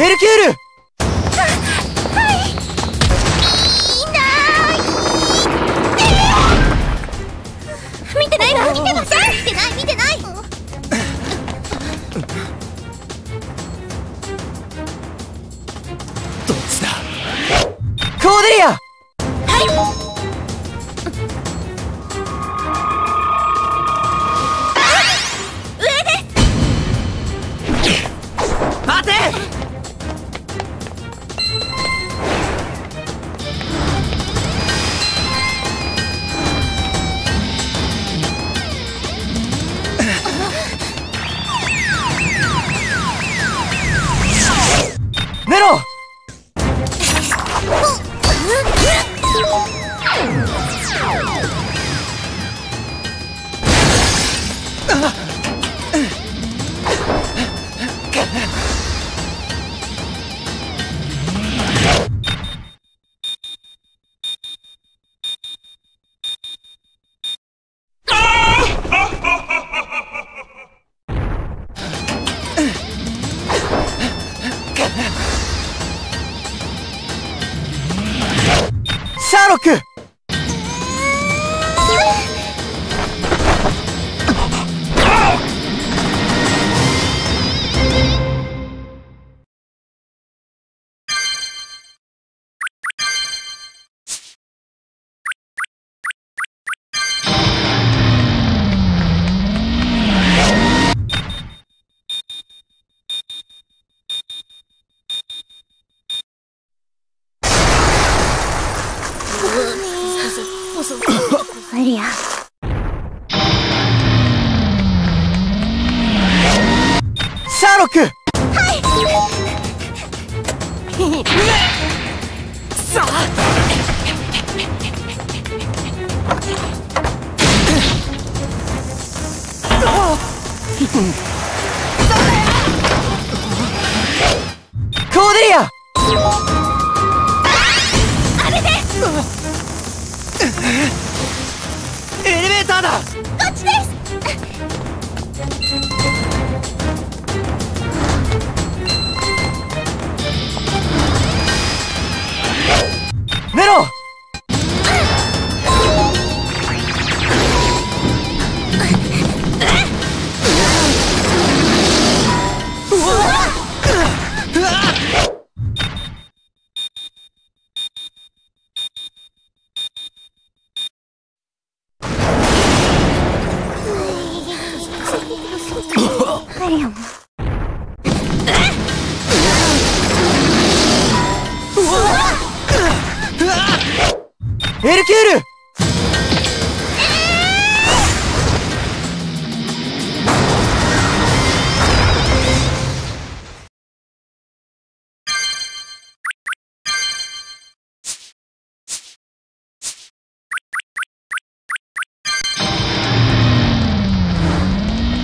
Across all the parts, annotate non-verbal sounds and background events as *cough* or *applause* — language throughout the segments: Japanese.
ルキュール！コーデリア！待シャシャーロック！さあ。コーデリアエレベーターだエルキュール！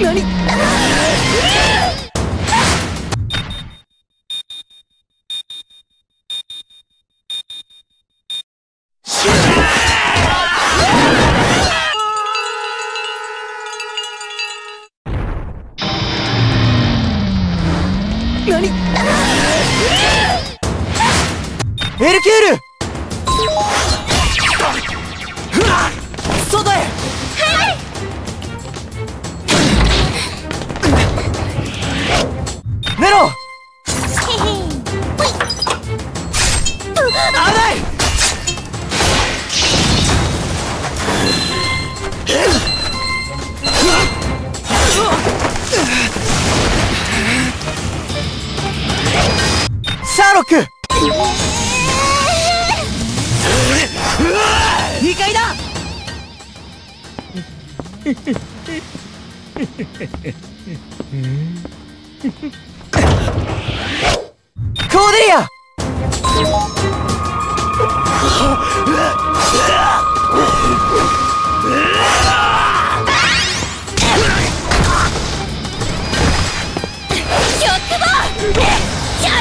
何？何エルキュや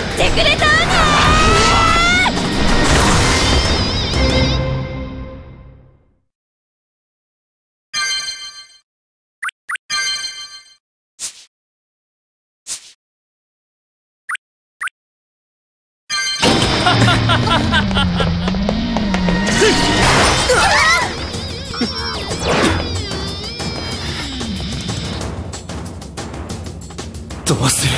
ってくれたどうする？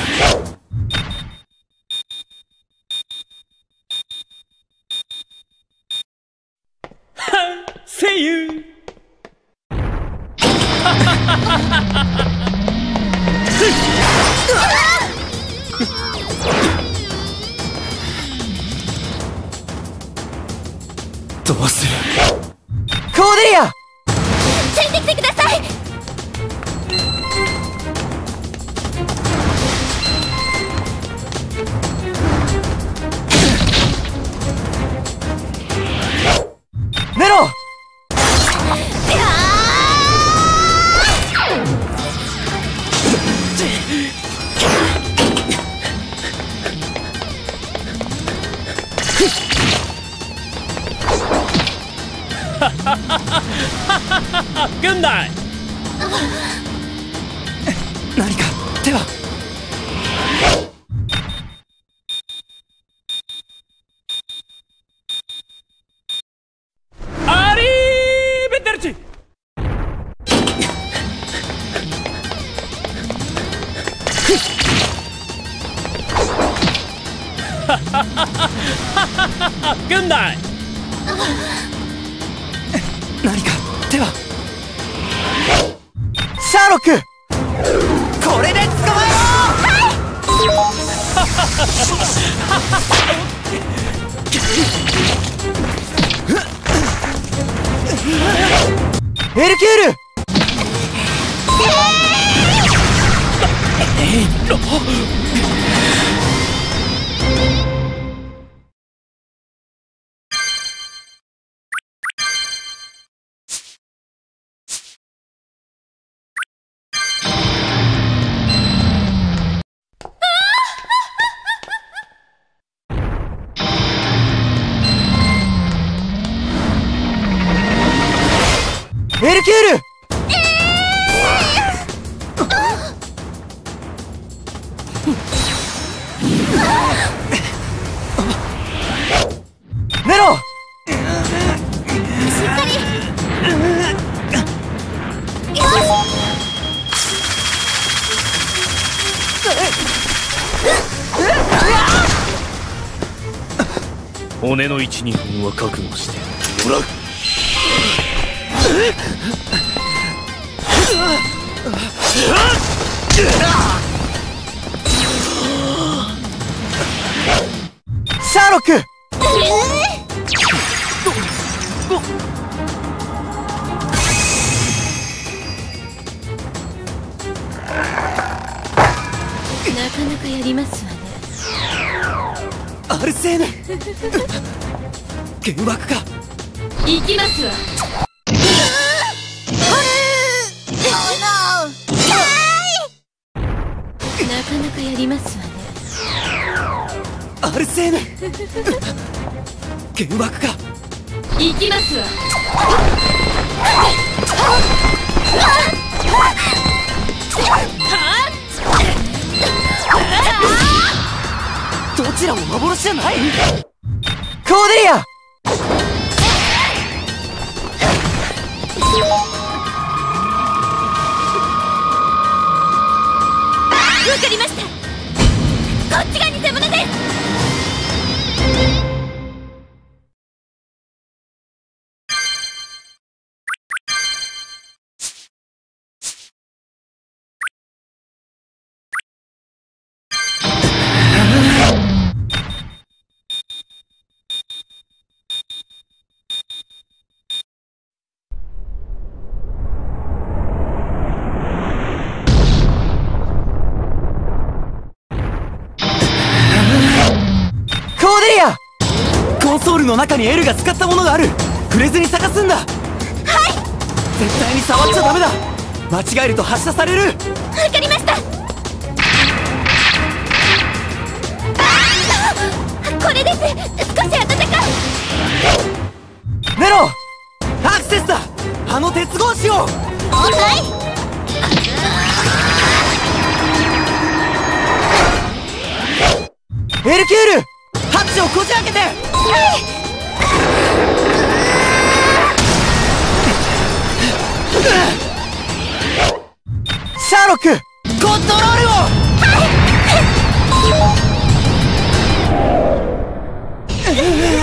ハハどうする。コーデリア *laughs* 軍団何か手は。アリーベテルチ。*laughs* 軍団何か手はシャーロック。これで捕まえろエルキュール。エ骨の一二分は覚悟してもらうシャーロックなかなかやりますアルセーヌ幻惑か。行きますわ。なかなかやりますわね。アルセーヌ幻惑か。行きますわどちらも幻じゃない。コーデリア。わかりました。こっちが偽物ですンソールの中にエルが使ったものがある。触れずに探すんだ。はい。絶対に触っちゃダメだ。間違えると発射される。わかりました。これです。少し暖かい。ネロアクセスだ。あの鉄格子を。はい。エルキュールうをこじ開けて。はいシャーロック。コントロールを。は *laughs* い